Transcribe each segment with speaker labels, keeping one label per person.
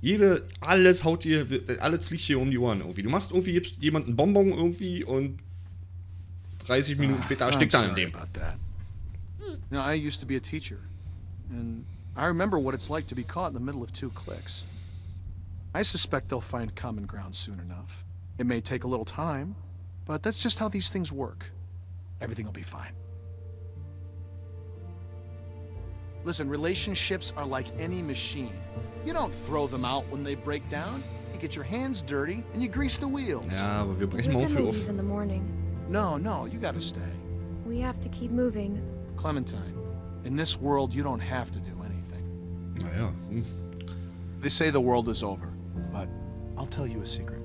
Speaker 1: Jede, alles haut dir, alles fliegt dir um die Ohren irgendwie. Du machst irgendwie, gibst jemanden Bonbon irgendwie und 30 Minuten später erstickt er in dem.
Speaker 2: You know, I used to be a teacher, and I remember what it's like to be caught in the middle of two cliques. I suspect they'll find common ground soon enough. It may take a little time, but that's just how these things work. Everything will be fine. Listen, relationships are like any machine. You don't throw them out when they break down. You get your hands dirty and you grease the wheels.
Speaker 1: Ja, aber wir brechen
Speaker 3: We're
Speaker 1: mal
Speaker 3: gonna
Speaker 1: auf.
Speaker 3: in the morning.
Speaker 2: No, no, you gotta stay.
Speaker 3: We have to keep moving.
Speaker 2: Clementine, in this world, you don't have to do anything.
Speaker 1: Naja, hm.
Speaker 2: They say the world is over, but I'll tell you a secret.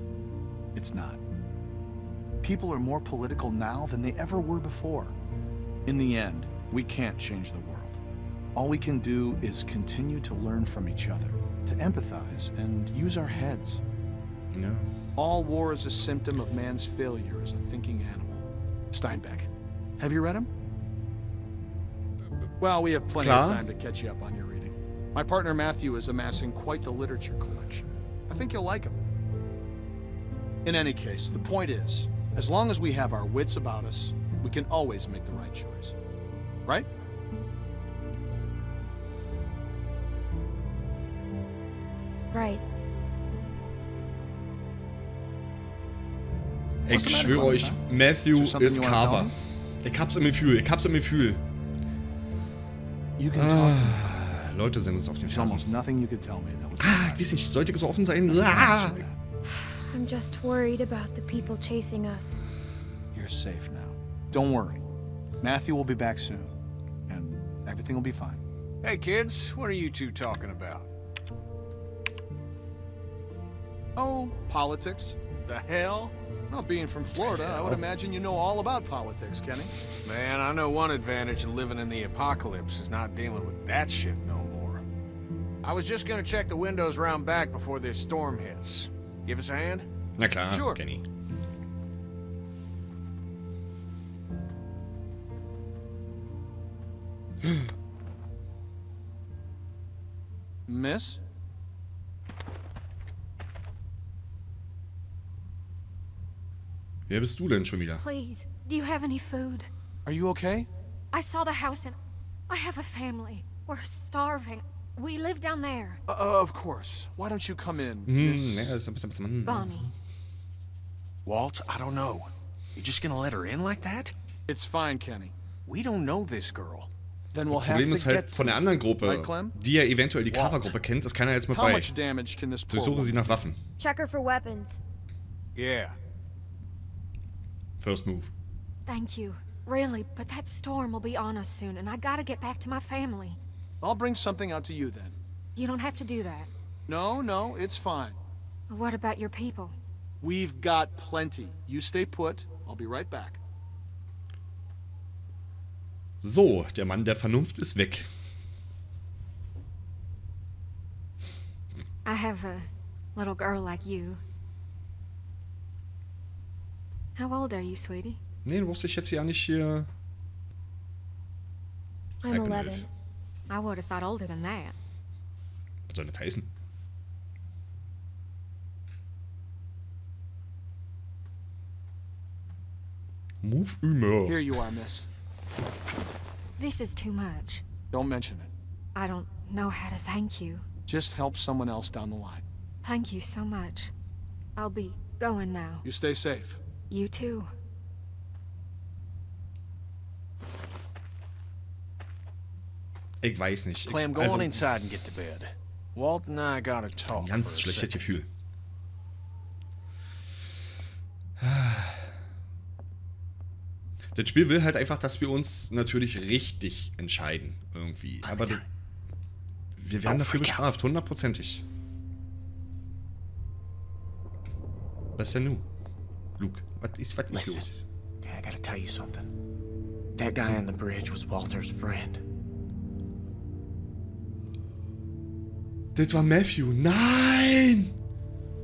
Speaker 2: It's not. People are more political now than they ever were before. In the end, we can't change the world. All we can do is continue to learn from each other, to empathize, and use our heads.
Speaker 1: ja.
Speaker 2: All war is a symptom of man's failure as a thinking animal. Steinbeck. Have you read him? Well, we have plenty
Speaker 1: Klar.
Speaker 2: of time to catch you up on your reading. My partner Matthew is amassing quite the literature collection. I think you'll like him. In any case, the point is, as long as we have our wits about us, we can always make the right choice. Right?
Speaker 3: Right.
Speaker 1: Ich
Speaker 2: What's the matter,
Speaker 1: schwöre euch,
Speaker 2: Clementine?
Speaker 1: Matthew
Speaker 2: Is there something
Speaker 1: ist
Speaker 2: you wanna
Speaker 1: Carver. Ich hab's im Gefühl, ich hab's im Gefühl.
Speaker 2: You can talk me.
Speaker 1: Ah, Leute sind uns auf den
Speaker 2: There's
Speaker 1: Fersen.
Speaker 2: almost nothing you could tell me that was
Speaker 1: Ah, ich weiß nicht, sollte ich so offen sein? Ah.
Speaker 3: I'm just worried about the people chasing us.
Speaker 2: You're safe now. Don't worry. Matthew will be back soon, and everything will be fine.
Speaker 4: Hey, kids, what are you two talking about?
Speaker 2: Oh, politics.
Speaker 4: The hell?
Speaker 2: Well, being from Florida, I would imagine you know all about politics, Kenny.
Speaker 4: Man, I know one advantage of living in the apocalypse is not dealing with that shit no more. I was just gonna check the windows round back before this storm hits. Give us a hand?
Speaker 1: Na klar,
Speaker 2: Sure.
Speaker 1: Kenny.
Speaker 2: Miss?
Speaker 1: Wer bist du denn schon wieder?
Speaker 5: Please, do you have any food?
Speaker 2: Are you okay?
Speaker 5: I saw the house and I have a family. We're starving. We live down there.
Speaker 2: Uh, uh, of course. Why don't you come in,
Speaker 1: Hm,
Speaker 2: Miss?
Speaker 1: ja, ist ein bisschen, hm.
Speaker 5: Bonnie.
Speaker 4: Walt, I don't know. You just gonna let her in like that?
Speaker 2: It's fine, Kenny.
Speaker 4: We don't know this girl.
Speaker 2: Then we'll have
Speaker 1: Problem
Speaker 2: to
Speaker 1: ist halt
Speaker 2: get
Speaker 1: von der anderen Gruppe,
Speaker 2: Clem?
Speaker 1: die ja eventuell die
Speaker 2: What?
Speaker 1: Covergruppe kennt, ist keiner jetzt mit
Speaker 2: How
Speaker 1: bei.
Speaker 2: much damage can this poor
Speaker 1: Durchsuche sie
Speaker 2: woman
Speaker 1: nach Waffen.
Speaker 3: Check her for weapons.
Speaker 4: Yeah.
Speaker 1: First move.
Speaker 5: Thank you. Really, but that storm will be on us soon, and I gotta get back to my family.
Speaker 2: I'll bring something out to you then.
Speaker 5: You don't have to do that.
Speaker 2: No, no, it's fine.
Speaker 5: What about your people?
Speaker 2: We've got plenty. You stay put. I'll be right back.
Speaker 1: So, der Mann der Vernunft ist weg.
Speaker 5: I have a little girl like you. How old are you, sweetie?
Speaker 1: Nee, du brauchst dich jetzt hier nicht hier.
Speaker 3: I'm 11.
Speaker 5: I would have thought older than that.
Speaker 1: Was soll das heißen? Move immer.
Speaker 2: Here you are, miss.
Speaker 5: This is too much.
Speaker 2: Don't mention it.
Speaker 5: I don't know how to thank you.
Speaker 2: Just help someone else down the line.
Speaker 5: Thank you so much. I'll be going now.
Speaker 2: You stay safe.
Speaker 5: You too.
Speaker 1: Ich weiß nicht.
Speaker 4: Clem, go
Speaker 1: also,
Speaker 4: on inside and get to bed. Walt and I gotta talk.
Speaker 1: ein ganz schlechtes. Gefühl. Das Spiel will halt einfach, dass wir uns natürlich richtig entscheiden, irgendwie. Aber das, wir werden
Speaker 4: Oh,
Speaker 1: dafür bestraft, hundertprozentig. Was ist denn nun? Luke, was ist, was ist
Speaker 6: Listen,
Speaker 1: los?
Speaker 6: okay, I gotta tell you something. That guy on the bridge was Walter's friend.
Speaker 1: Das war Matthew. Nein!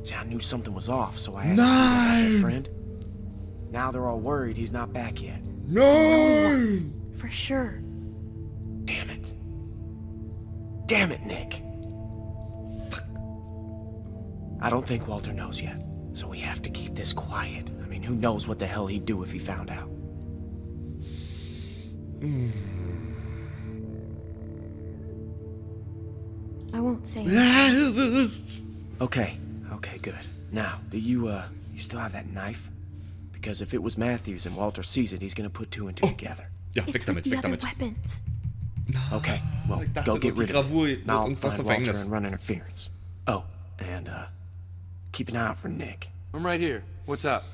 Speaker 6: See, I knew something was off, so I asked him about
Speaker 1: Nein!
Speaker 6: that friend. Now they're all worried he's not back yet.
Speaker 1: Nein!
Speaker 3: For sure.
Speaker 6: Damn it. Damn it, Nick. Fuck. I don't think Walter knows yet, so we have to keep this quiet. I mean, who knows what the hell he'd do if he found out?
Speaker 3: I won't say.
Speaker 6: Okay, okay, good. Now, do you, uh, you still have that knife? Because if it was Matthews and Walter sees it, he's gonna put two and two together.
Speaker 1: Ja, weg
Speaker 3: It's
Speaker 1: damit,
Speaker 3: with the
Speaker 1: weg damit.
Speaker 3: weapons.
Speaker 6: Okay, well,
Speaker 1: ich dachte
Speaker 6: go get
Speaker 1: die
Speaker 6: rid of
Speaker 1: Gravur
Speaker 6: it.
Speaker 1: wird
Speaker 6: Now I'll find Walter and run interference. Oh, and, uh, keep an eye out for Nick.
Speaker 7: I'm right here. What's up?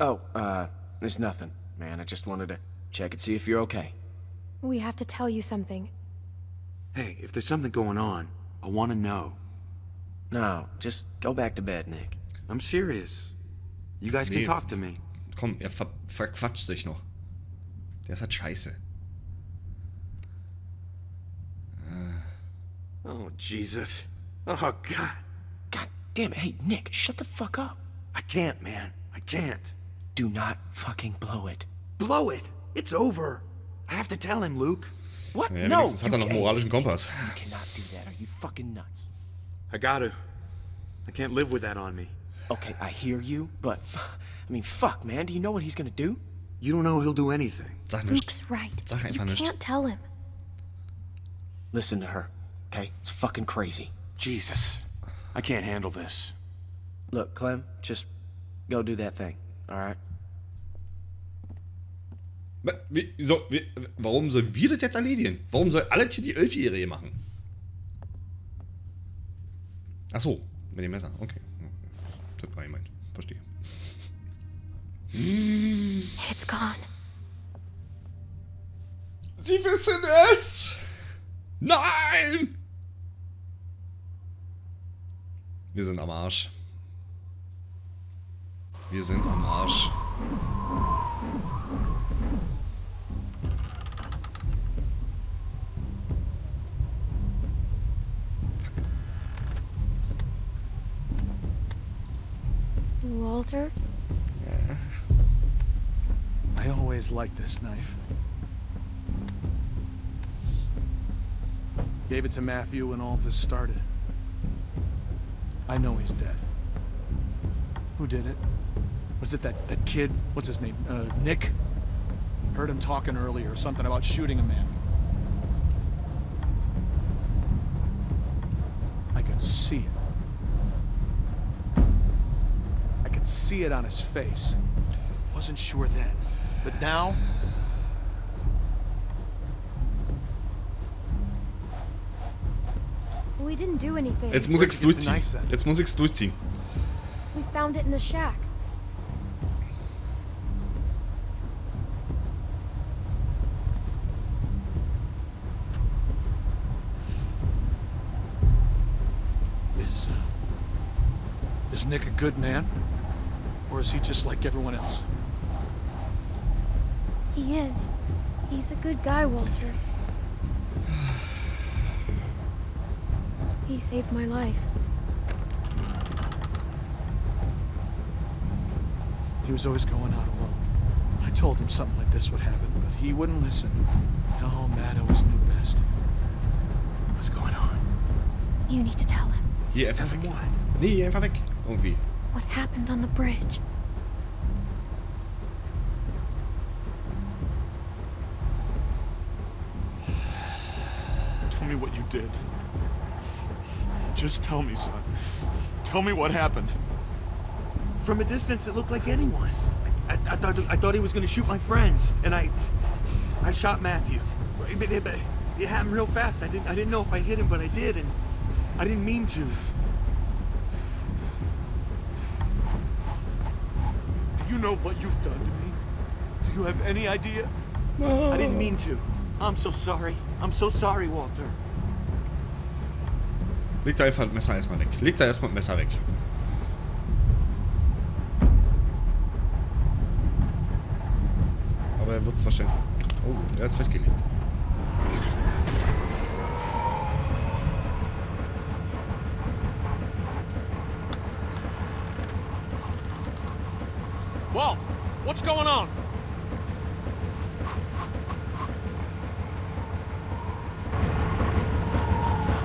Speaker 6: Oh, uh, it's nothing, man. I just wanted to check and see if you're okay.
Speaker 3: We have to tell you something.
Speaker 7: Hey, if there's something going on, I want to know.
Speaker 6: No, just go back to bed, Nick.
Speaker 7: I'm serious. You guys can talk to me.
Speaker 1: Komm, er ver verquatscht sich noch. Der ist halt scheiße.
Speaker 7: Oh, Jesus. Oh, God.
Speaker 6: God damn it. Hey, Nick, shut the fuck up.
Speaker 7: I can't, man. I can't.
Speaker 6: Do not fucking blow it.
Speaker 7: Blow it. It's over. I have to tell him, Luke.
Speaker 6: What?
Speaker 1: Ja,
Speaker 6: no,
Speaker 1: hat er
Speaker 6: you
Speaker 1: noch
Speaker 6: can't.
Speaker 1: moralischen Kompass.
Speaker 6: You cannot do that. Are you fucking nuts?
Speaker 7: I gotta. I can't live with that on me.
Speaker 6: Okay, I hear you, but f- I mean, fuck, man. Do you know what he's gonna do?
Speaker 7: You don't know he'll do anything.
Speaker 1: Sag nicht.
Speaker 3: Luke's right.
Speaker 1: Sag
Speaker 3: you
Speaker 1: einfach nicht.
Speaker 3: can't tell him.
Speaker 6: Listen to her, okay? It's fucking crazy.
Speaker 7: Jesus. I can't handle this.
Speaker 6: Look, Clem, just go do that thing, all right?
Speaker 1: Wa- wie- Wieso, wie, warum sollen wir das jetzt erledigen? Warum soll alles hier die Elfjährige machen? Ach so, mit dem Messer, okay. Das war gemeint, verstehe.
Speaker 3: It's gone.
Speaker 1: Sie wissen es! Nein! Wir sind am Arsch. Wir sind am Arsch.
Speaker 3: Walter?
Speaker 2: I always liked this knife. Gave it to Matthew when all this started. I know he's dead. Who did it? Was it that, that kid? What's his name? Uh, Nick? Heard him talking earlier, something about shooting a man. I could see it. I could see it on his face. Wasn't sure then, but now.
Speaker 3: We didn't do anything.
Speaker 1: Jetzt muss
Speaker 2: Where'd
Speaker 1: ich's
Speaker 2: you
Speaker 1: durchziehen. Jetzt muss ich's durchziehen.
Speaker 3: We found it in the shack.
Speaker 2: Is, uh, is Nick a good man? Or is he just like everyone else?
Speaker 3: He is. He's a good guy, Walter. He saved my life.
Speaker 2: He was always going out alone. I told him something like this would happen, but he wouldn't listen. No, Matt always knew best.
Speaker 7: What's going on?
Speaker 3: You need to tell him
Speaker 1: Hier, einfach weg. Nee, einfach weg. Irgendwie.
Speaker 3: what happened on the bridge.
Speaker 2: Tell me what you did. Just tell me, son. Tell me what happened.
Speaker 7: From a distance, it looked like anyone. I, I, thought I thought he was going to shoot my friends, and I I shot Matthew. But it, but it happened real fast. I didn't I didn't know if I hit him, but I did, and I didn't mean to.
Speaker 2: Do you know what you've done to me? Do you have any idea? No.
Speaker 7: I didn't mean to. I'm so sorry. I'm so sorry, Walter.
Speaker 1: Leg da einfach das Messer erstmal weg. Leg da erstmal das Messer weg. Aber er wird's wahrscheinlich. Oh, er hat's weggelegt.
Speaker 4: Walt, what's going on?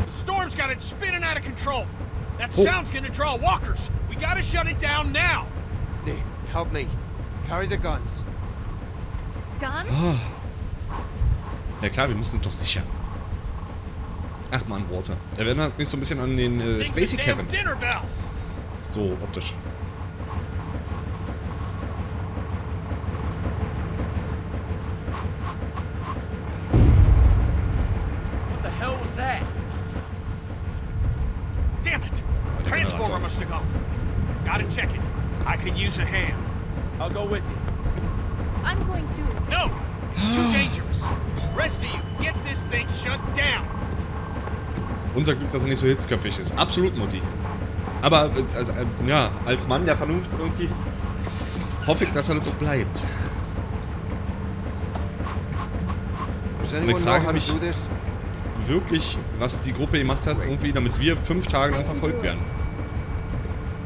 Speaker 4: The storm's got it spinning out of control. That
Speaker 1: Oh.
Speaker 4: sound's gonna draw walkers. We gotta shut it down now.
Speaker 7: Nick, help me. Carry the guns.
Speaker 5: Guns?
Speaker 1: Ja klar, wir müssen doch sichern. Ach man, Walter. Er erinnert mich so ein bisschen an den äh, Spacey Kevin.
Speaker 4: dinner bell.
Speaker 1: So optisch. Unser Glück, dass er nicht so hitzköpfig ist. Absolut, Mutti. Aber, äh, also, äh, ja, als Mann der Vernunft irgendwie hoffe ich, dass er das doch bleibt. How to
Speaker 7: do
Speaker 1: do Wirklich, was die Gruppe gemacht hat, irgendwie, damit wir fünf Tage lang verfolgt werden.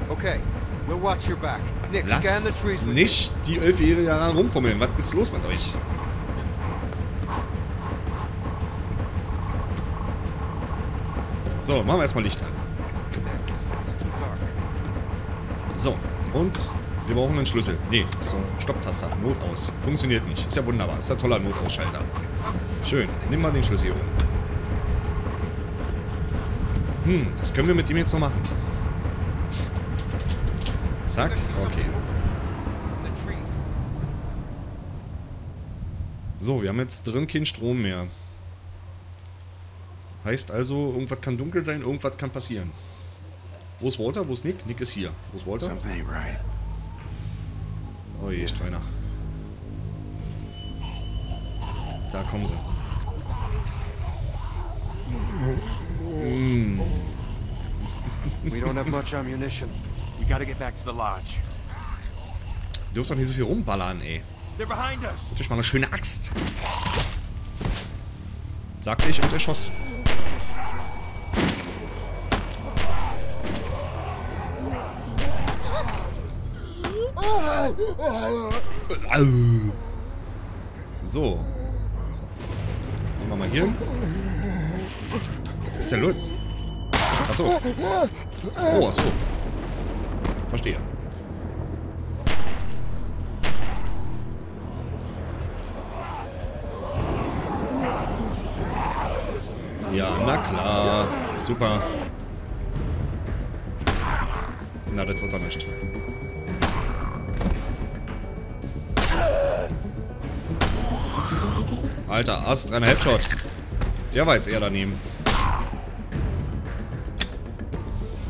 Speaker 7: Okay, we'll watch your back. Nick, scan the
Speaker 1: Lass nicht die Elfjährige daran rumfummeln. Was ist los mit euch? So, machen wir erstmal Licht an. So, und wir brauchen einen Schlüssel. Nee, so, Stopptaster, Not aus. Funktioniert nicht. Ist ja wunderbar. Ist ja toller Notausschalter. Schön. Nimm mal den Schlüssel hier oben. Hm, was können wir mit dem jetzt noch machen? Zack, okay. So, wir haben jetzt drin keinen Strom mehr. Heißt also, irgendwas kann dunkel sein, irgendwas kann passieren. Wo ist Walter? Wo ist Nick? Nick ist hier. Wo ist Walter?
Speaker 2: Something ain't right.
Speaker 1: Oh je, Streiner. Da kommen sie.
Speaker 7: We don't have much ammunition.
Speaker 8: We gotta get back to the lodge.
Speaker 1: Dürft doch nicht so viel rumballern, ey.
Speaker 8: They're behind us.
Speaker 1: Natürlich mal eine schöne Axt. Sagte ich und er schoss. So. Gehen wir mal hier. Was ist denn los? Achso. Oh, achso. Verstehe. Ja, na klar. Super. Na, das wird doch nicht. Alter, Ast, reiner Headshot. Der war jetzt eher daneben.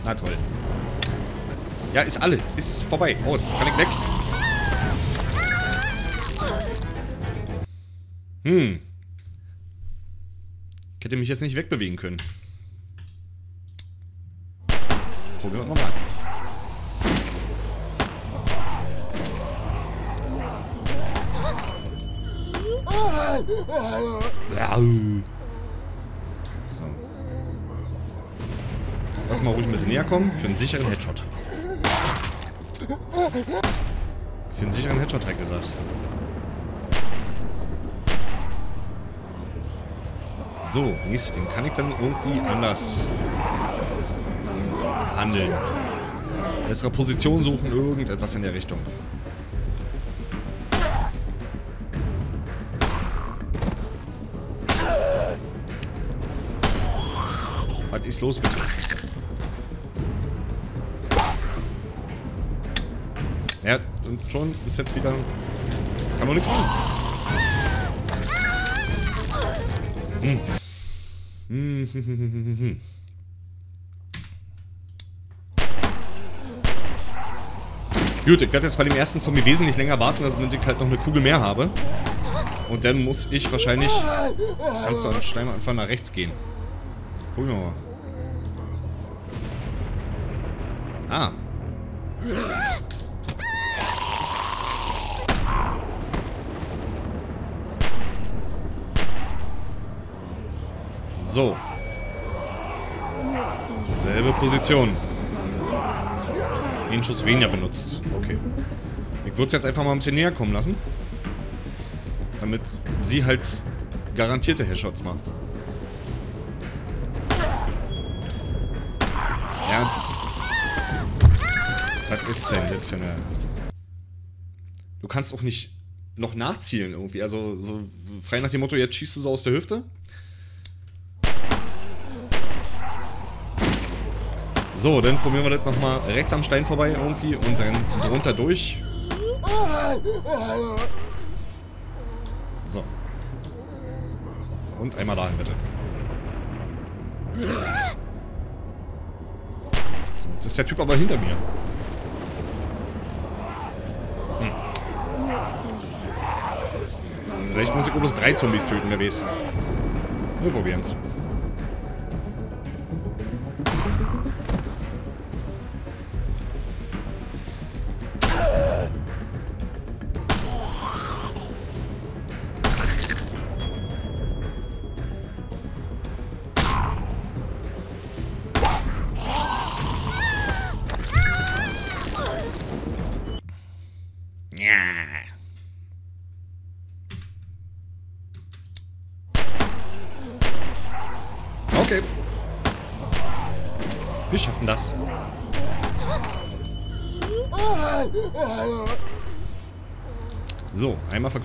Speaker 1: Na toll. Ja, ist alle. Ist vorbei. Aus. Kann ich weg? Hm. Ich hätte mich jetzt nicht wegbewegen können. So. Lass mal ruhig ein bisschen näher kommen. Für einen sicheren Headshot. Für einen sicheren Headshot, hat gesagt. So, nächstes Ding. Kann ich dann irgendwie anders handeln? Bessere Position suchen, irgendetwas in der Richtung. Ist los mit uns? Ja, und schon ist jetzt wieder... Kann doch nichts machen. Hm. Hm, hm, hm, hm, hm. Gut, ich werde jetzt bei dem ersten Zombie wesentlich länger warten, damit ich halt noch eine Kugel mehr habe. Und dann muss ich wahrscheinlich ganz so an Stein einfach nach rechts gehen. Gucken wir mal. Ah. So. Selbe Position. Den Schuss weniger benutzt. Okay. Ich würde es jetzt einfach mal ein bisschen näher kommen lassen. Damit sie halt garantierte Headshots macht. Ist denn. Du kannst auch nicht noch nachzielen irgendwie. Also so frei nach dem Motto, jetzt schießt du so aus der Hüfte. So, dann probieren wir das nochmal rechts am Stein vorbei irgendwie und dann drunter durch. So. Und einmal dahin bitte. So, jetzt ist der Typ aber hinter mir. Vielleicht muss ich bloß drei Zombies töten, wer weiß. Wir probieren's.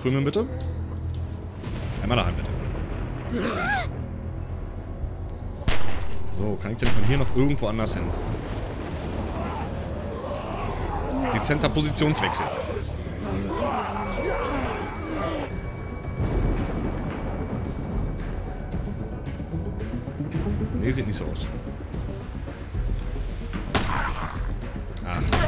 Speaker 1: Verkrümeln bitte. Einmal daheim bitte. So, kann ich denn von hier noch irgendwo anders hin? Dezenter Positionswechsel. Nee, sieht nicht so aus. Ach,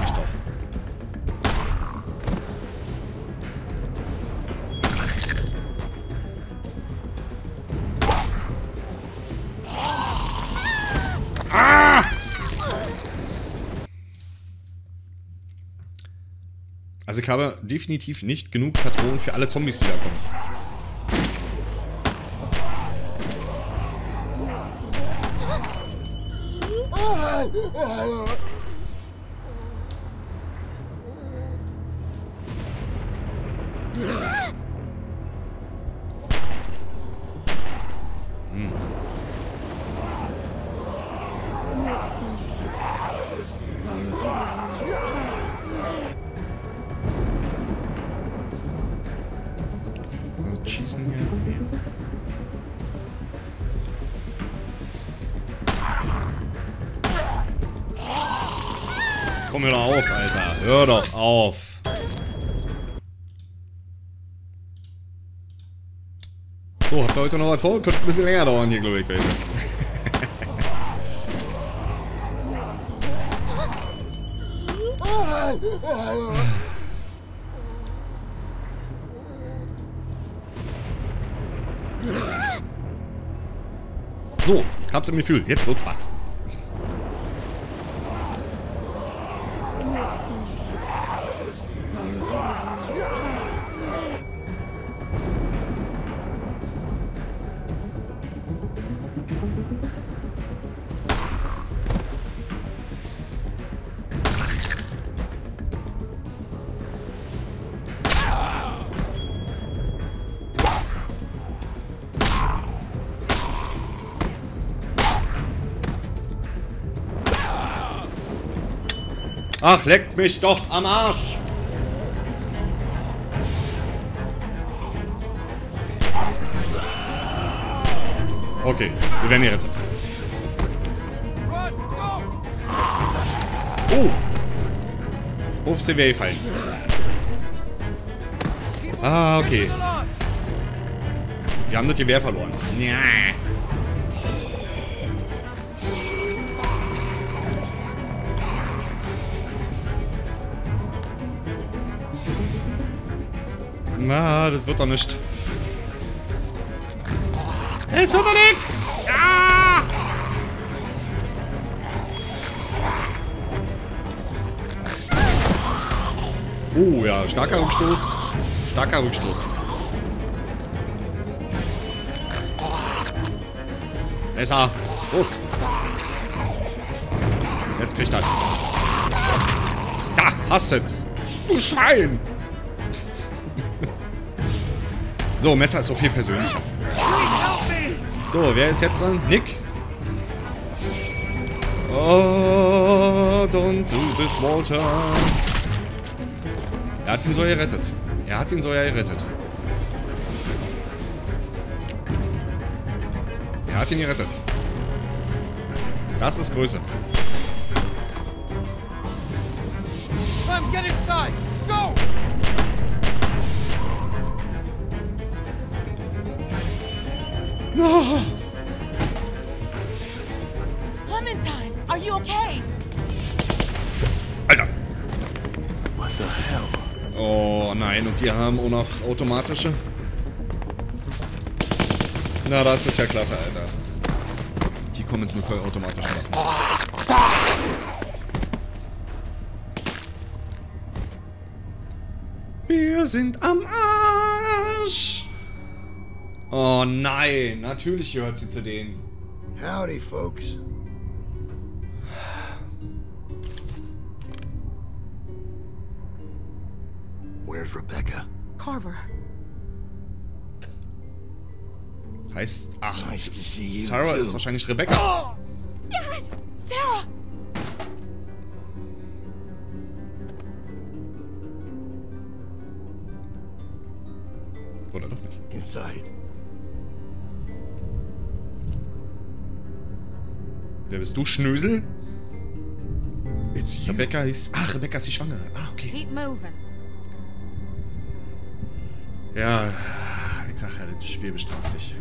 Speaker 1: Also ich habe definitiv nicht genug Patronen für alle Zombies, die da kommen. Komm hör doch auf, Alter. Hör doch auf. So, habt ihr heute noch was vor? Könnte ein bisschen länger dauern hier, glaube ich. So, hab's im Gefühl. Jetzt wird's was. Ach, leckt mich doch am Arsch. Okay, wir werden gerettet. Oh! Auf CWA fallen. Ah, okay. Wir haben das Gewehr verloren. Ja. Na, das wird doch nicht. Es wird doch nix! Ja! Oh ja, starker Rückstoß. Starker Rückstoß. Besser. Los. Jetzt kriegt er. Da, hast du. Du Schwein. So, Messer ist so viel persönlicher. So, wer ist jetzt dran? Nick? Oh, don't do this, Walter. Er hat ihn so gerettet. Er hat ihn so gerettet. Er hat ihn gerettet. Das ist Größe. No.
Speaker 9: Clementine, are you okay?
Speaker 1: Alter.
Speaker 10: What the hell?
Speaker 1: Oh nein, und die haben auch noch automatische. Na, das ist ja klasse, Alter. Die kommen jetzt mit vollautomatischen Waffen. Wir sind am Arsch. Oh nein, natürlich gehört sie zu denen.
Speaker 11: Howdy, folks. Where's Rebecca?
Speaker 9: Carver.
Speaker 1: Heißt, ach,
Speaker 11: Nice to see you,
Speaker 1: Sarah
Speaker 11: too.
Speaker 1: ist wahrscheinlich Rebecca.
Speaker 9: Dad! Sarah!
Speaker 1: Oder doch nicht?
Speaker 11: Inside.
Speaker 1: Wer bist du, Schnösel?
Speaker 11: It's you.
Speaker 1: Rebecca ist... Ach, Rebecca ist die Schwangere. Ah, okay.
Speaker 5: Keep moving.
Speaker 1: Ja, ich sag ja, das Spiel bestraft dich.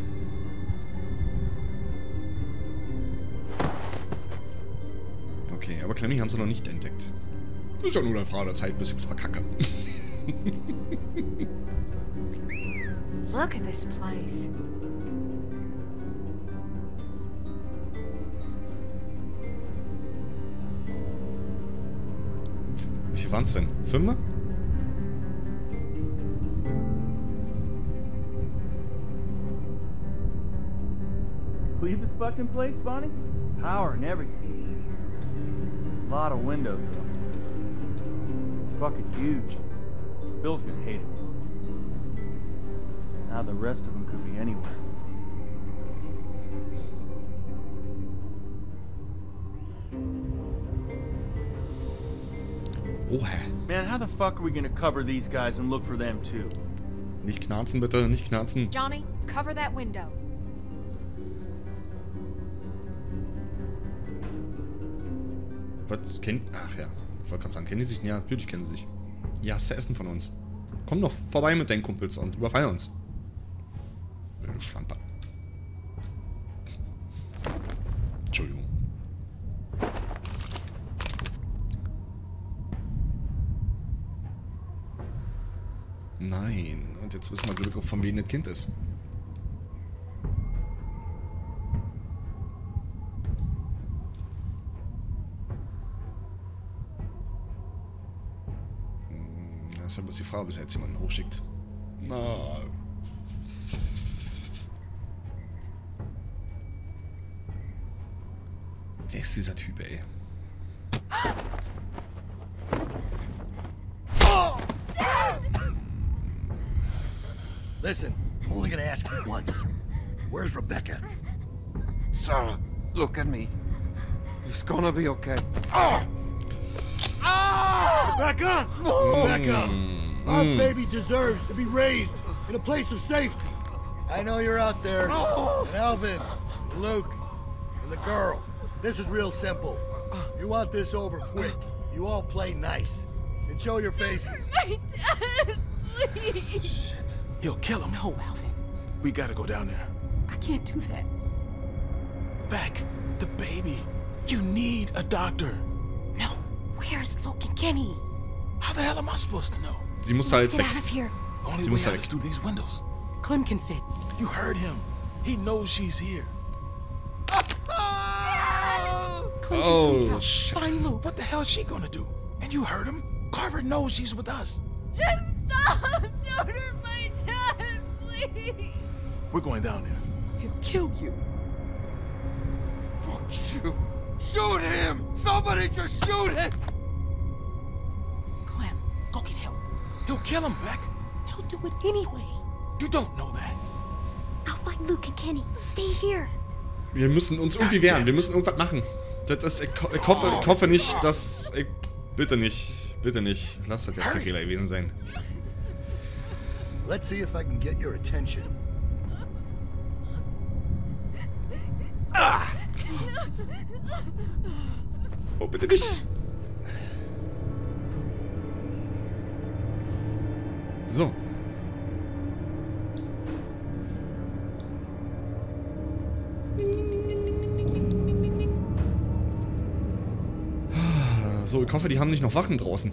Speaker 1: Okay, aber Clemmy haben sie noch nicht entdeckt. Ist ja nur eine Frage der Zeit, bis ich's verkacke.
Speaker 5: Look at this place.
Speaker 1: Denn? Fünfer?
Speaker 12: Believe this fucking place, Bonnie? Power and everything. A lot of windows, though. It's fucking huge. Bill's gonna hate it. Now the rest of them could be anywhere.
Speaker 1: Oha.
Speaker 12: Man, how the fuck are we gonna cover these guys and look for them too?
Speaker 1: Nicht knarzen, bitte. Nicht knarzen.
Speaker 5: Johnny, cover that window.
Speaker 1: Was kennt... Ach ja. Ich wollte gerade sagen, kennen die sich? Ja, natürlich kennen sie sich. Ja, hast du Essen von uns. Komm doch vorbei mit deinen Kumpels und überfall uns. Blöde Schlampe. Entschuldigung. Nein. Und jetzt wissen wir Glück, von wem das Kind ist. Hm, Das ist ja bloß die Frage, bis er jetzt jemanden hochschickt. Na. Wer ist dieser Typ, ey?
Speaker 11: Listen, I'm only gonna ask you once. Where's Rebecca?
Speaker 13: Sarah, look at me. It's gonna be okay. Ah! ah!
Speaker 11: Rebecca! Rebecca! Hmm. Our hmm. baby deserves to be raised in a place of safety. I know you're out there. Ah! And Alvin, and Luke, and the girl. This is real simple. You want this over quick. You all play nice. And show your faces.
Speaker 5: My dad, please.
Speaker 10: He'll kill him.
Speaker 9: No, Alvin.
Speaker 10: We gotta go down there.
Speaker 9: I can't do that.
Speaker 10: Beck, the baby. You need a doctor.
Speaker 9: No. Where's Luke and Kenny?
Speaker 10: How the hell am I supposed to know?
Speaker 1: Sie muss da
Speaker 5: Let's get
Speaker 1: weg.
Speaker 5: out of here.
Speaker 10: Only
Speaker 1: Sie
Speaker 10: way
Speaker 1: muss da
Speaker 10: out
Speaker 1: weg.
Speaker 10: is through these windows.
Speaker 9: Clem can fit.
Speaker 10: You heard him. He knows she's here.
Speaker 9: Clem
Speaker 1: Oh,
Speaker 9: can
Speaker 1: shit.
Speaker 9: Find Luke.
Speaker 10: What the hell is she gonna do? And you heard him. Carver knows she's with us.
Speaker 5: Just stop! Don't hurt my dad, please.
Speaker 10: We're going down there.
Speaker 9: He'll kill you.
Speaker 13: Fuck you. Shoot him! Somebody just shoot him!
Speaker 9: Clem, go get help.
Speaker 10: He'll kill him, Beck.
Speaker 9: He'll do it anyway.
Speaker 10: You don't know that.
Speaker 3: I'll find Luke and Kenny. Stay here.
Speaker 1: Wir müssen uns irgendwie wehren. Wir müssen irgendwas machen. Das ist, ich, ich, hoffe, ich hoffe nicht, dass... Ich, bitte nicht. Bitte nicht. Lass das jetzt ein Fehler gewesen sein.
Speaker 11: Let's see if I can get your attention.
Speaker 1: Oh, bitte nicht. So. So, ich hoffe, die haben nicht noch Wachen draußen.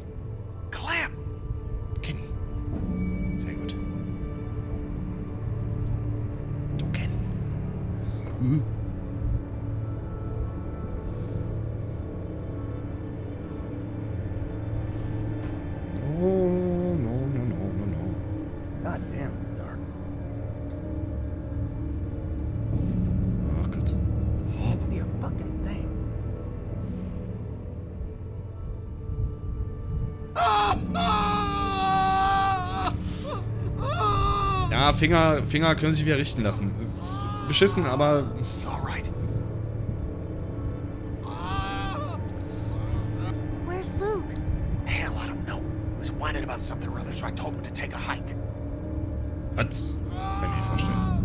Speaker 1: Finger, Finger können sich wieder richten lassen. Ist beschissen, aber
Speaker 4: Alright.
Speaker 3: Where's Luke?
Speaker 4: Hell, I don't know. He was whining about something or other, so I told him to take a hike.
Speaker 1: was? Kann ich mir vorstellen.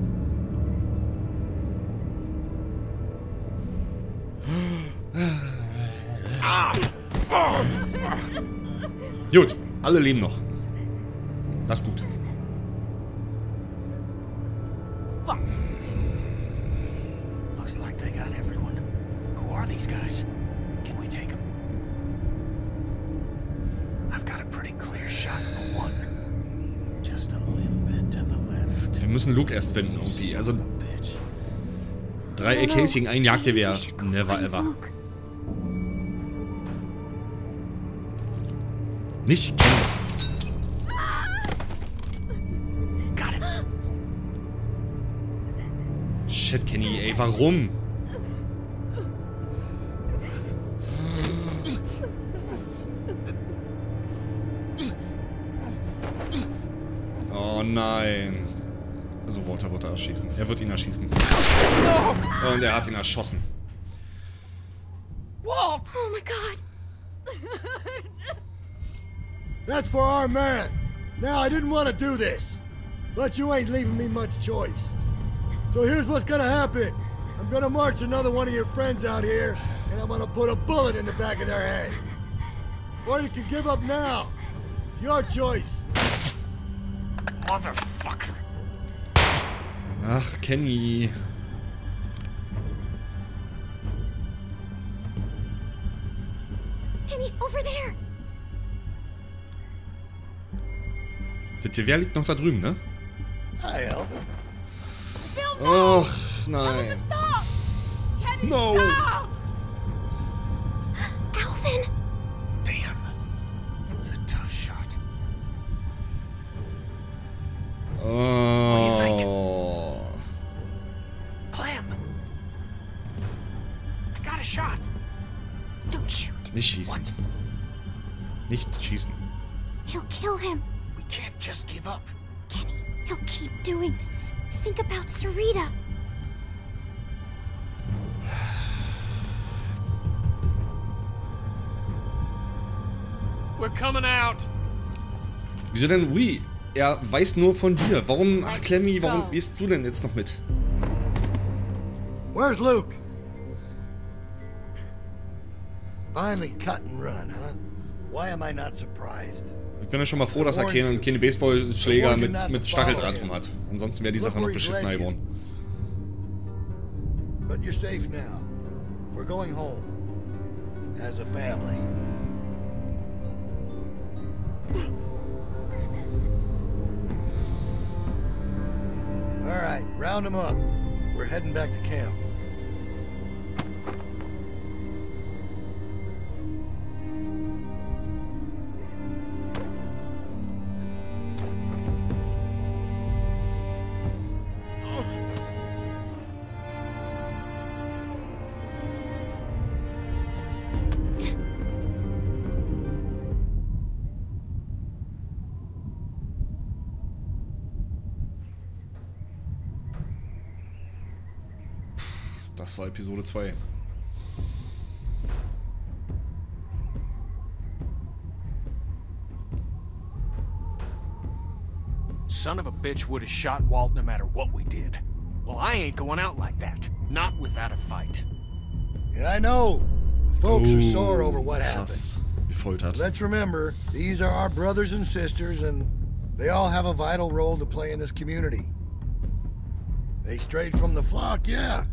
Speaker 1: Gut, alle leben noch. Das ist gut. Erst finden irgendwie. Also drei AKs gegen ein
Speaker 3: know.
Speaker 1: Jagdgewehr. Never ever. Nicht kennen. Shit, Kenny, ey, warum? Oh nein. Also Walter wird er erschießen. Er wird ihn erschießen. Und er hat ihn erschossen.
Speaker 4: Walt!
Speaker 3: Oh my god.
Speaker 11: That's for our man. Now, I didn't want to do this, but you ain't leaving me much choice. So here's what's gonna happen. I'm gonna march another one of your friends out here, and I'm gonna put a bullet in the back of their head. Or you can give up now. Your choice.
Speaker 4: Motherfucker.
Speaker 1: Ach, Kenny.
Speaker 3: Kenny, over there.
Speaker 1: Das Gewehr liegt noch da drüben, ne?
Speaker 11: Elvin.
Speaker 1: Och, nein. No. Wieso denn we? Er weiß nur von dir. Warum, ach Clemmy, warum gehst du denn jetzt noch mit?
Speaker 11: Where's Luke? Finally cut and run, huh? Why am I not surprised?
Speaker 1: Ich bin ja schon mal froh, dass er keine, keine Baseballschläger mit, mit Stacheldraht drum hat. Ansonsten wäre die Sache noch beschissener geworden.
Speaker 11: But you're safe now. We're going home. As a family. All right, round them up. We're heading back to camp.
Speaker 1: War Episode 2.
Speaker 4: Son of a bitch would have shot Walt no matter what we did. Well, I ain't going out like that. Not without a fight.
Speaker 11: Yeah, I know. Folks Ooh, are sore over what happened. Let's remember, these are our brothers and sisters, and they all have a vital role to play in this community. They strayed from the flock, yeah,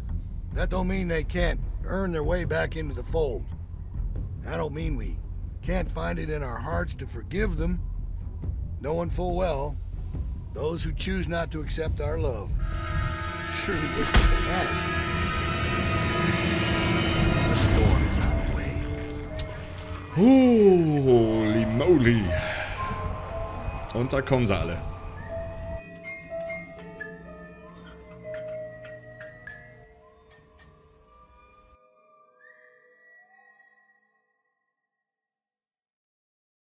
Speaker 11: that don't mean they can't earn their way back into the fold. I don't mean we can't find it in our hearts to forgive them, knowing full well those who choose not to accept our love. Surely wish they had. The storm is on the way.
Speaker 1: Holy moly. Und da kommen sie alle.